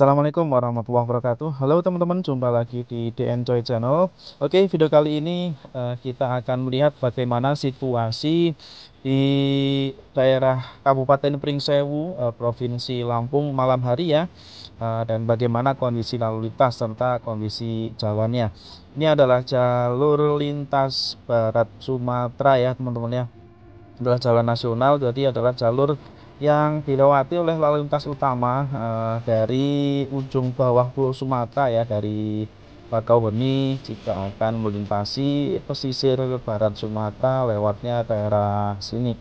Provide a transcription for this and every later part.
Assalamualaikum warahmatullahi wabarakatuh. Halo teman-teman, jumpa lagi di DNCoy Channel. Oke, video kali ini uh, kita akan melihat bagaimana situasi di daerah Kabupaten Pringsewu, uh, Provinsi Lampung malam hari ya uh, Dan bagaimana kondisi lalu lintas serta kondisi jalannya. Ini adalah jalur lintas Barat Sumatera ya teman-teman ya. Adalah jalan nasional, jadi adalah jalur yang dilewati oleh lalu lintas utama uh, dari ujung bawah Pulau Sumatera ya dari Bakauheni jika akan melintasi pesisir barat Sumatera lewatnya daerah sini.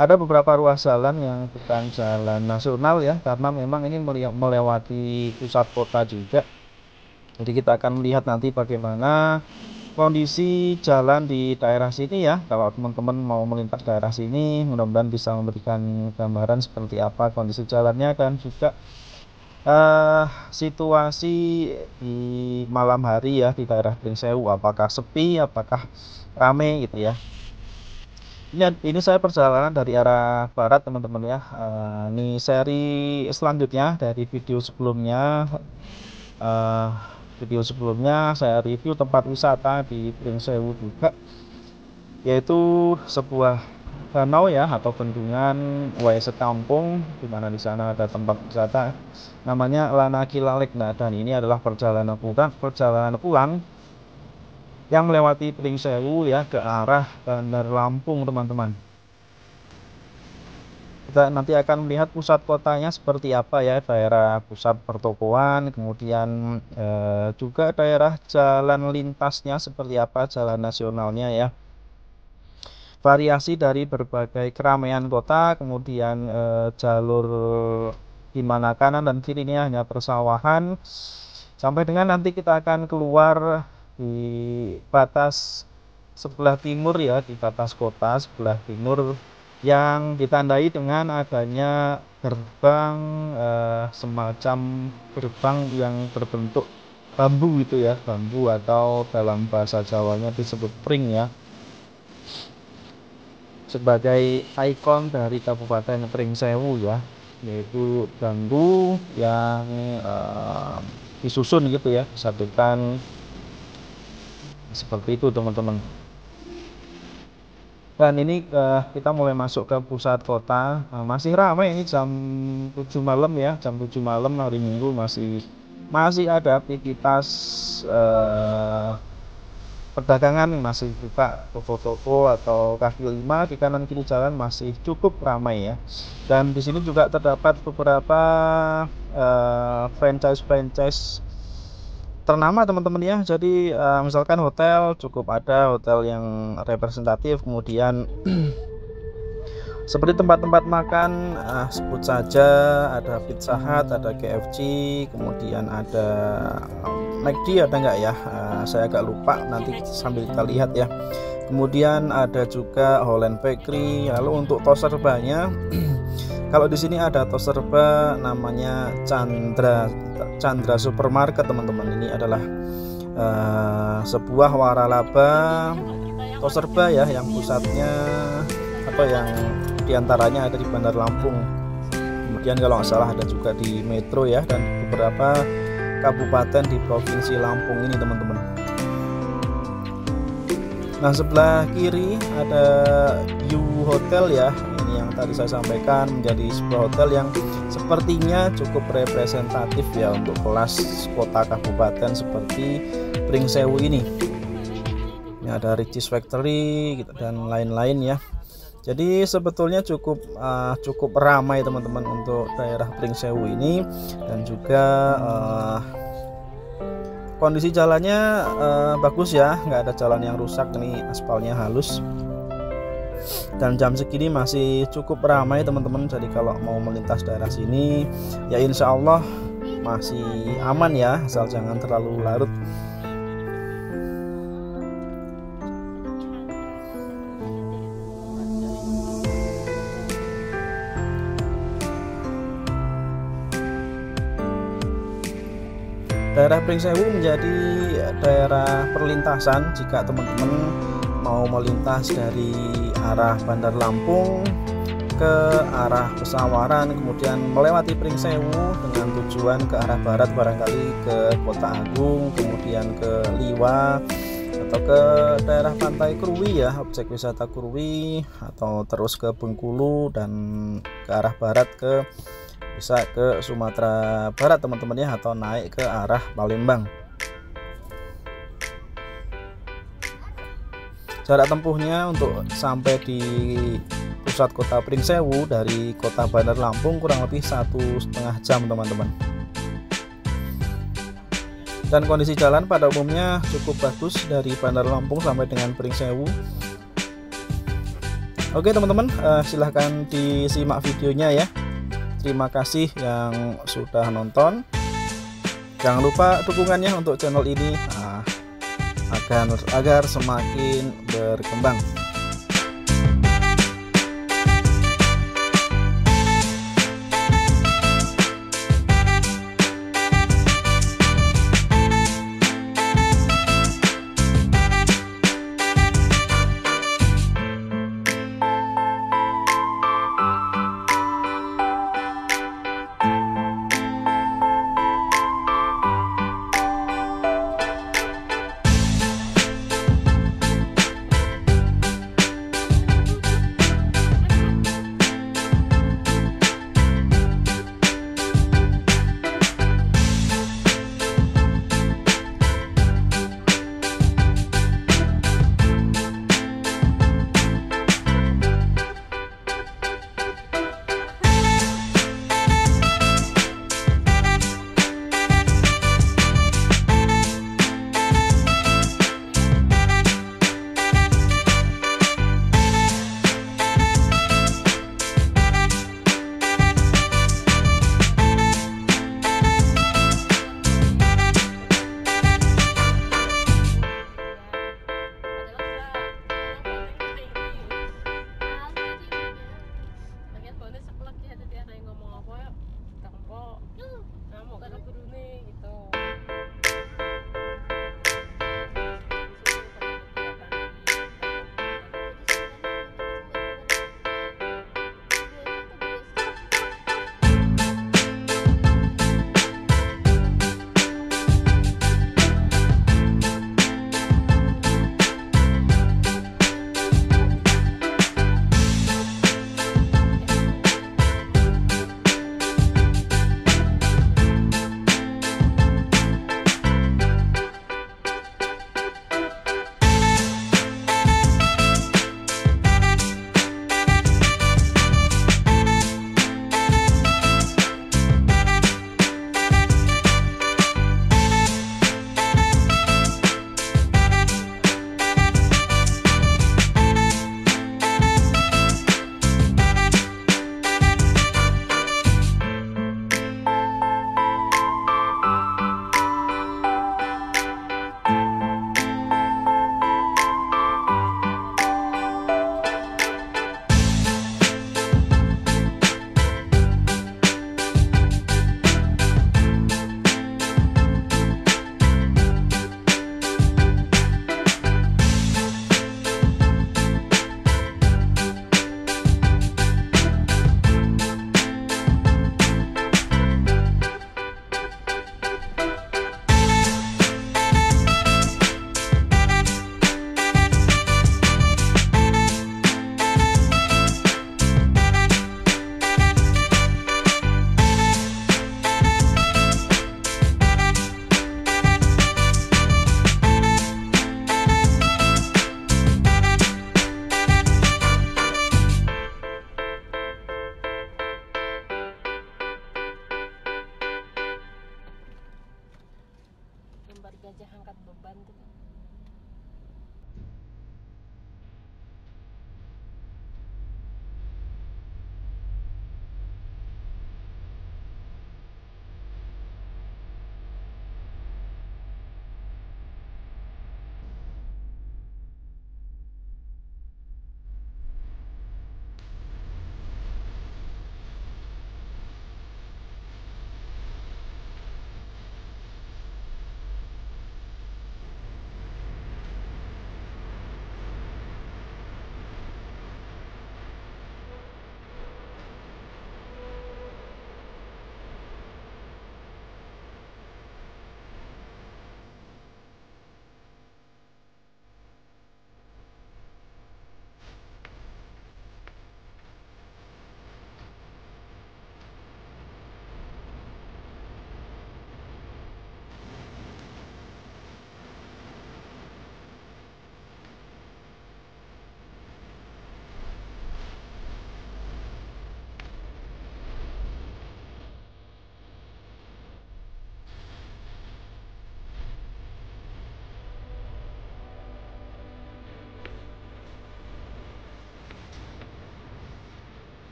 Ada beberapa ruas jalan yang bukan jalan nasional ya karena memang ini melewati pusat kota juga. Jadi kita akan melihat nanti bagaimana kondisi jalan di daerah sini ya. Kalau teman-teman mau melintas daerah sini mudah-mudahan bisa memberikan gambaran seperti apa kondisi jalannya dan juga uh, situasi di malam hari ya di daerah Pringsewu apakah sepi apakah rame gitu ya. Ini ini saya perjalanan dari arah barat teman-teman ya. Uh, ini seri selanjutnya dari video sebelumnya. Uh, video sebelumnya saya review tempat wisata di Pringsewu juga yaitu sebuah danau ya atau bendungan WS Kampung di mana di sana ada tempat wisata namanya Lana Kilalek nah dan ini adalah perjalanan pulang perjalanan pulang yang melewati Pringsewu ya ke arah Bandar Lampung teman-teman kita nanti akan melihat pusat kotanya seperti apa ya daerah pusat pertokoan kemudian eh, juga daerah jalan lintasnya seperti apa jalan nasionalnya ya. Variasi dari berbagai keramaian kota kemudian eh, jalur di mana kanan dan kiri ini hanya persawahan. Sampai dengan nanti kita akan keluar di batas sebelah timur ya di batas kota sebelah timur yang ditandai dengan adanya gerbang eh, semacam gerbang yang berbentuk bambu gitu ya bambu atau dalam bahasa Jawanya disebut pring ya. Sebagai ikon dari Kabupaten Pringsewu ya yaitu bambu yang eh, disusun gitu ya disatukan seperti itu teman-teman dan ini uh, kita mulai masuk ke pusat kota. Uh, masih ramai ini jam 7 malam ya jam 7 malam hari minggu masih masih ada aktivitas uh, perdagangan masih buka toko-toko atau kaki lima di kanan kiri jalan masih cukup ramai ya. Dan di sini juga terdapat beberapa uh, franchise franchise ternama teman-teman ya. Jadi uh, misalkan hotel cukup ada hotel yang representatif. Kemudian seperti tempat-tempat makan uh, sebut saja ada Pizza Hut ada KFC kemudian ada McD ada nggak ya? Uh, saya agak lupa nanti sambil kita lihat ya. Kemudian ada juga Holland Bakery. Lalu untuk toaster banyak Kalau di sini ada toserba namanya Chandra Chandra Supermarket teman-teman. Ini adalah uh, sebuah waralaba toserba ya yang pusatnya apa yang di antaranya ada di Bandar Lampung. Kemudian kalau nggak salah ada juga di Metro ya dan beberapa kabupaten di provinsi Lampung ini teman-teman. Nah sebelah kiri ada U Hotel ya yang tadi saya sampaikan menjadi sebuah hotel yang sepertinya cukup representatif ya untuk kelas kota kabupaten seperti Pringsewu ini. Ini ada Ricis Factory gitu, dan lain-lain ya. Jadi sebetulnya cukup uh, cukup ramai teman-teman untuk daerah Pringsewu ini dan juga uh, kondisi jalannya uh, bagus ya, nggak ada jalan yang rusak ini aspalnya halus dan jam segini masih cukup ramai teman-teman. Jadi kalau mau melintas daerah sini ya insya Allah masih aman ya asal jangan terlalu larut. Daerah Pringsewu menjadi daerah perlintasan. Jika teman-teman mau melintas dari arah Bandar Lampung ke arah Pesawaran kemudian melewati Pringsewu dengan tujuan ke arah barat barangkali ke Kota Agung kemudian ke Liwa atau ke daerah pantai Krui ya objek wisata Krui atau terus ke Bengkulu dan ke arah barat ke bisa ke Sumatera Barat teman-teman ya atau naik ke arah Palembang jarak tempuhnya untuk sampai di pusat kota Pringsewu dari kota Bandar Lampung kurang lebih satu setengah jam teman-teman. Dan kondisi jalan pada umumnya cukup bagus dari Bandar Lampung sampai dengan Pringsewu. Oke teman-teman uh, silahkan disimak videonya ya. Terima kasih yang sudah nonton. Jangan lupa dukungannya untuk channel ini. Uh, agar, agar semakin berkembang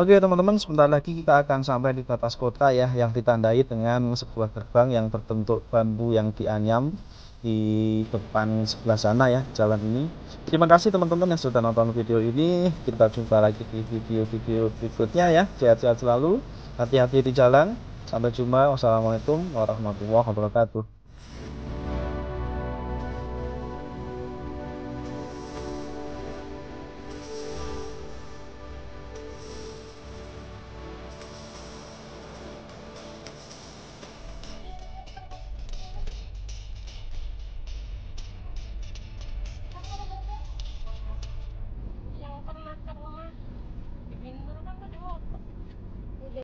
Oke teman-teman, sebentar lagi kita akan sampai di batas kota ya, yang ditandai dengan sebuah gerbang yang berbentuk bambu yang dianyam di depan sebelah sana ya, jalan ini. Terima kasih teman-teman yang sudah nonton video ini. Kita jumpa lagi di video-video berikutnya ya. Sehat-sehat selalu, hati-hati di jalan. Sampai jumpa. Wassalamualaikum warahmatullahi wabarakatuh.